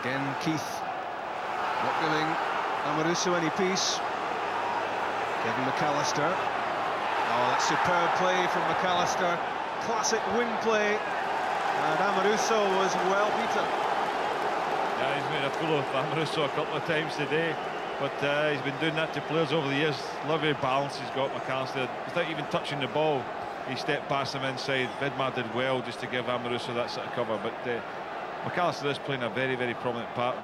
Again, Keith not giving Amoruso any peace. Kevin McAllister. Oh, that's superb play from McAllister. Classic wing play. And Amoruso was well beaten. Yeah, he's made a fool of Amoruso a couple of times today. But uh, he's been doing that to players over the years. Lovely balance he's got, McAllister. Without even touching the ball, he stepped past him inside. Vidmar did well just to give Amoruso that sort of cover. But uh, McAllister is playing a very, very prominent part.